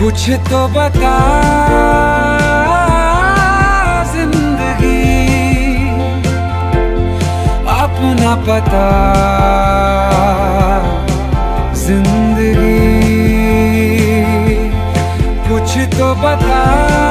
कुछ तो बता ज़िंदगी। अपना पता ज़िंदगी। कुछ तो बता।